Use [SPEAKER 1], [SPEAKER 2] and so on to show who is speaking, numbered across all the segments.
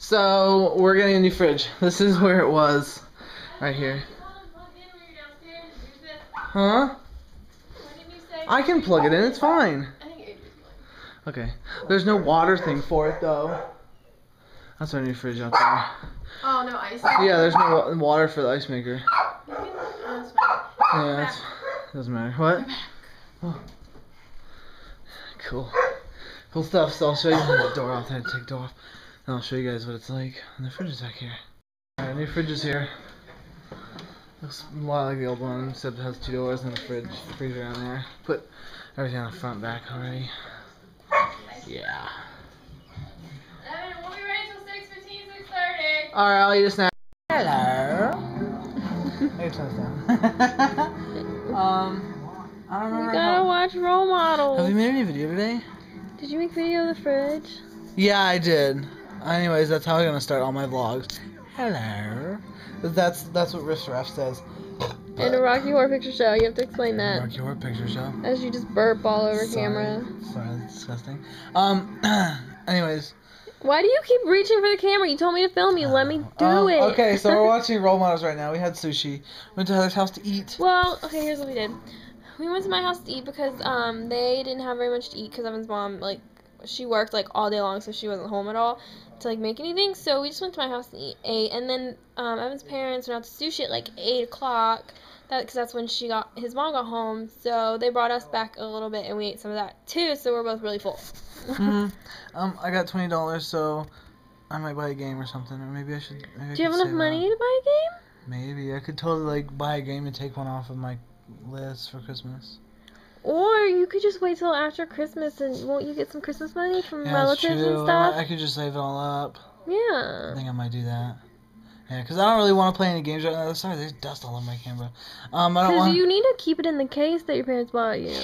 [SPEAKER 1] So we're getting a new fridge. This is where it was, right here. Huh? I can plug it in. It's fine. Okay. There's no water thing for it though. That's our new fridge out there.
[SPEAKER 2] Oh no, ice.
[SPEAKER 1] Yeah, there's no water for the ice maker.
[SPEAKER 2] You can- that's fine.
[SPEAKER 1] Yeah, that's, doesn't matter. What? Oh. Cool. Cool stuff. So I'll show you the door off. I had to take the door off. And I'll show you guys what it's like. And the fridge is back here. Alright, new fridge is here. Looks a lot like the old one, except it has two doors and a fridge, freezer on there. Put everything on the front back already. Yeah.
[SPEAKER 2] We'll be ready till 6:15, 6:30.
[SPEAKER 1] Alright, I'll eat a snack. Hello. This down. um, I don't
[SPEAKER 3] We
[SPEAKER 1] remember.
[SPEAKER 3] gotta
[SPEAKER 1] how-
[SPEAKER 3] watch role models.
[SPEAKER 1] Have you made any video today?
[SPEAKER 3] Did you make video of the fridge?
[SPEAKER 1] Yeah, I did. Anyways, that's how I'm gonna start all my vlogs. Hello. That's that's what Riff Raff says.
[SPEAKER 3] In a Rocky Horror Picture Show, you have to explain that.
[SPEAKER 1] Rocky Horror Picture Show.
[SPEAKER 3] As you just burp all over
[SPEAKER 1] Sorry.
[SPEAKER 3] camera.
[SPEAKER 1] Sorry, that's disgusting. Um. anyways.
[SPEAKER 3] Why do you keep reaching for the camera? You told me to film you. Let me do
[SPEAKER 1] um,
[SPEAKER 3] it.
[SPEAKER 1] Okay, so we're watching role models right now. We had sushi. Went to Heather's house to eat.
[SPEAKER 3] Well, okay, here's what we did. We went to my house to eat because um they didn't have very much to eat because Evan's mom like she worked like all day long so she wasn't home at all to like make anything. So we just went to my house and eat ate and then um Evan's parents went out to sushi at like eight o'clock. That because that's when she got his mom got home. So they brought us back a little bit and we ate some of that too. So we're both really full.
[SPEAKER 1] hmm Um, I got twenty dollars, so I might buy a game or something, or maybe I should. Maybe I
[SPEAKER 3] Do you have enough money to buy a game?
[SPEAKER 1] Maybe I could totally like buy a game and take one off of my list for Christmas.
[SPEAKER 3] Or you could just wait till after Christmas and won't you get some Christmas money from
[SPEAKER 1] Yeah,
[SPEAKER 3] relatives and
[SPEAKER 1] I
[SPEAKER 3] stuff?
[SPEAKER 1] might- I could just save it all up.
[SPEAKER 3] Yeah.
[SPEAKER 1] I think I might do that. Yeah, because I don't really want to play any games right now. Sorry, there's dust all over my camera. Um, I don't
[SPEAKER 3] Because
[SPEAKER 1] want.
[SPEAKER 3] you need to keep it in the case that your parents bought you.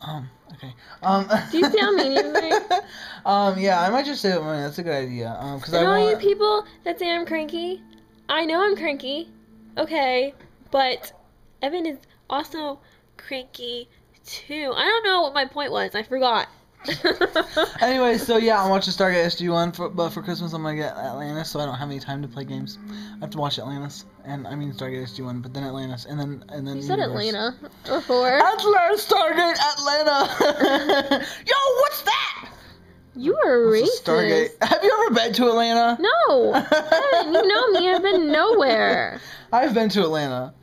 [SPEAKER 1] Um, okay. Um.
[SPEAKER 3] Do you see how mean
[SPEAKER 1] um, yeah, I might just save money. That's a good idea. Um, because I
[SPEAKER 3] And all you people that say I'm cranky, I know I'm cranky, okay, but Evan is also cranky too. I don't know what my point was. I forgot.
[SPEAKER 1] Anyway, so yeah, I'm watching Stargate SG One, but for Christmas I'm gonna get Atlantis, so I don't have any time to play games. I have to watch Atlantis, and I mean Stargate SG One, but then Atlantis, and then and then.
[SPEAKER 3] you said
[SPEAKER 1] Universe.
[SPEAKER 3] Atlanta before.
[SPEAKER 1] Atlantis, Stargate, Atlanta. Yo, what's that?
[SPEAKER 3] You are racist.
[SPEAKER 1] Stargate. Have you ever been to Atlanta?
[SPEAKER 3] No, you know me. I've been nowhere.
[SPEAKER 1] I've been to Atlanta.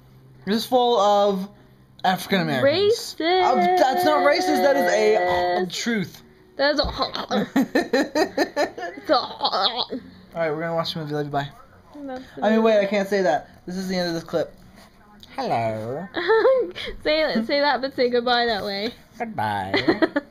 [SPEAKER 1] It's full of African Americans.
[SPEAKER 3] Racist.
[SPEAKER 1] Uh, that's not racist. That is a uh, truth.
[SPEAKER 3] That's a.
[SPEAKER 1] All right, we're gonna watch the movie. Love you. Bye. I mean, wait, I can't say that. This is the end of this clip. Hello.
[SPEAKER 3] say say that, but say goodbye that way.
[SPEAKER 1] Goodbye.